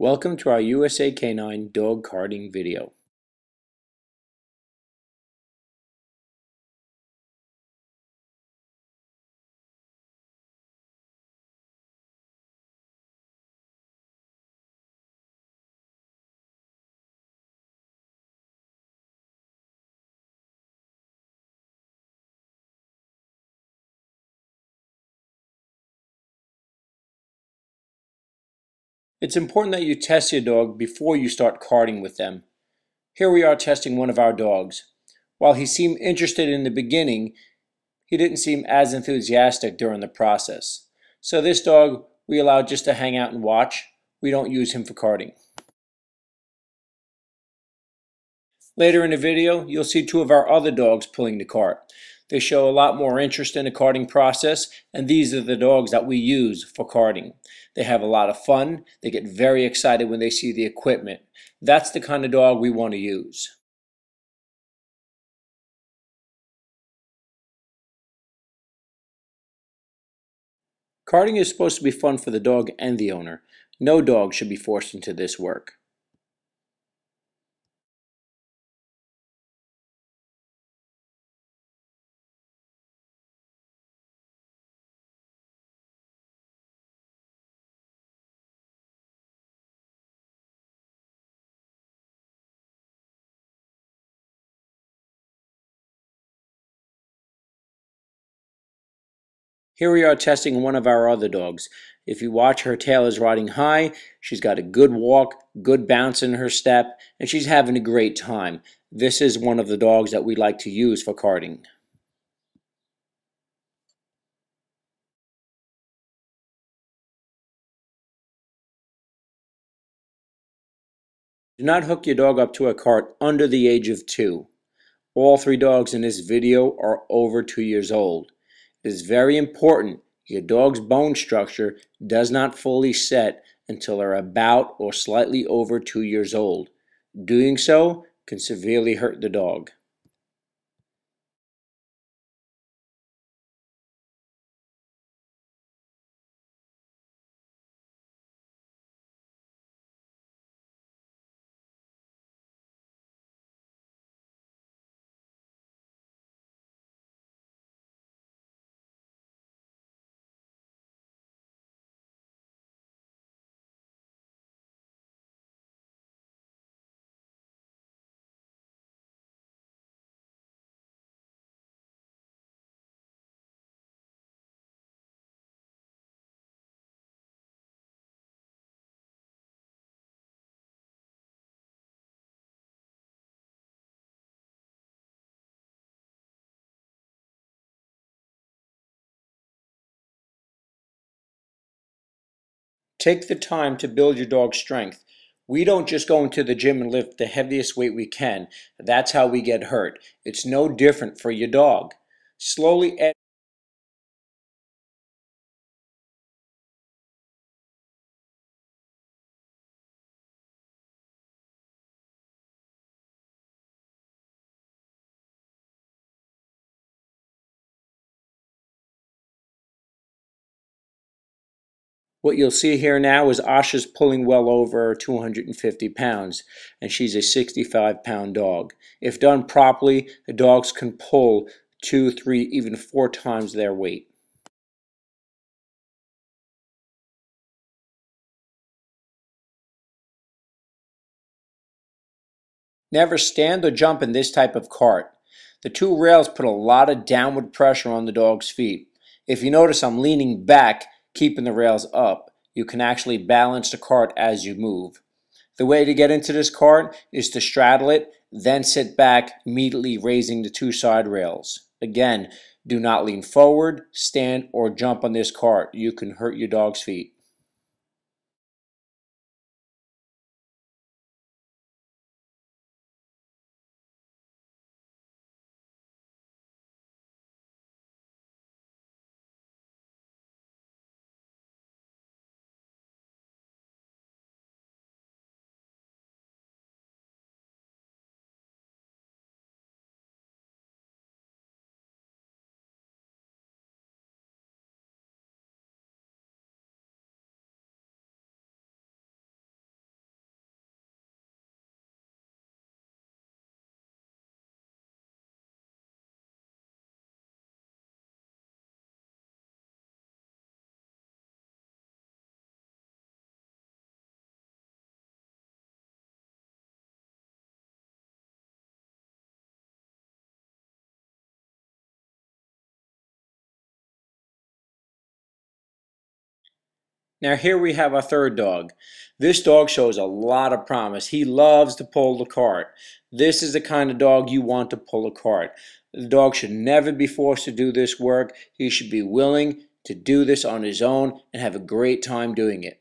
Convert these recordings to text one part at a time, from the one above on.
Welcome to our USA Canine dog carting video. It's important that you test your dog before you start carting with them. Here we are testing one of our dogs. While he seemed interested in the beginning, he didn't seem as enthusiastic during the process. So this dog we allow just to hang out and watch. We don't use him for carting. Later in the video, you'll see two of our other dogs pulling the cart. They show a lot more interest in the carting process, and these are the dogs that we use for carting. They have a lot of fun. They get very excited when they see the equipment. That's the kind of dog we want to use. Carting is supposed to be fun for the dog and the owner. No dog should be forced into this work. Here we are testing one of our other dogs. If you watch, her tail is riding high. She's got a good walk, good bounce in her step, and she's having a great time. This is one of the dogs that we like to use for carting. Do not hook your dog up to a cart under the age of two. All three dogs in this video are over two years old. It is very important your dog's bone structure does not fully set until they're about or slightly over two years old. Doing so can severely hurt the dog. Take the time to build your dog's strength. We don't just go into the gym and lift the heaviest weight we can. That's how we get hurt. It's no different for your dog. Slowly add What you'll see here now is Asha's pulling well over 250 pounds, and she's a 65 pound dog. If done properly, the dogs can pull two, three, even four times their weight. Never stand or jump in this type of cart. The two rails put a lot of downward pressure on the dog's feet. If you notice I'm leaning back, keeping the rails up. You can actually balance the cart as you move. The way to get into this cart is to straddle it, then sit back, immediately raising the two side rails. Again, do not lean forward, stand, or jump on this cart. You can hurt your dog's feet. Now here we have our third dog. This dog shows a lot of promise. He loves to pull the cart. This is the kind of dog you want to pull a cart. The dog should never be forced to do this work. He should be willing to do this on his own and have a great time doing it.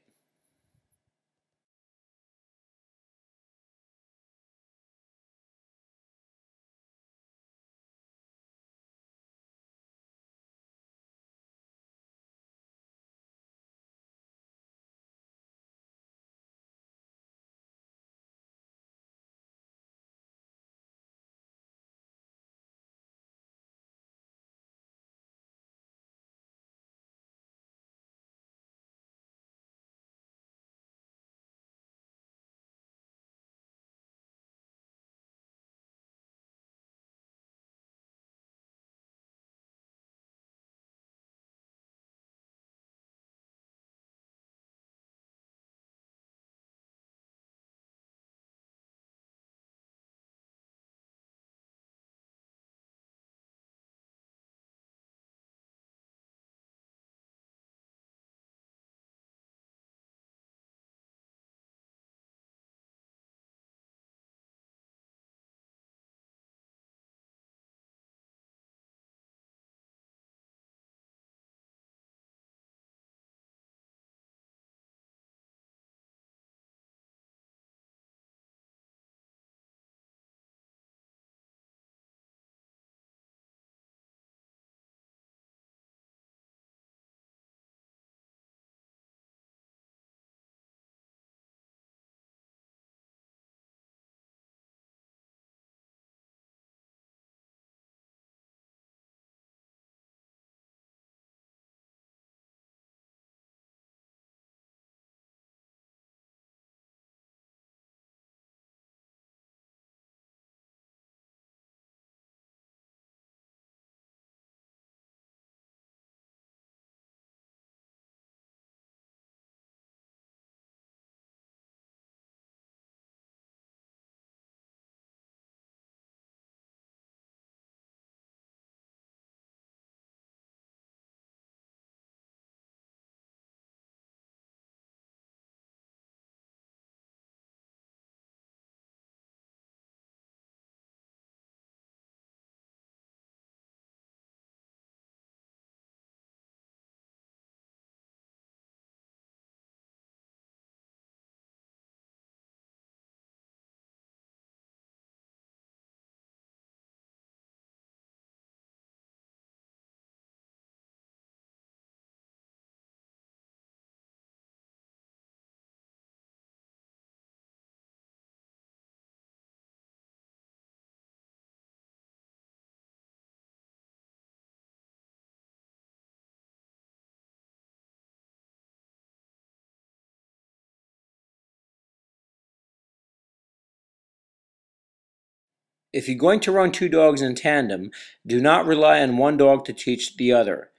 If you're going to run two dogs in tandem, do not rely on one dog to teach the other.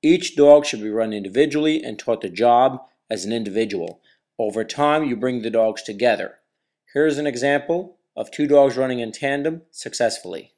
Each dog should be run individually and taught the job as an individual. Over time, you bring the dogs together. Here's an example of two dogs running in tandem successfully.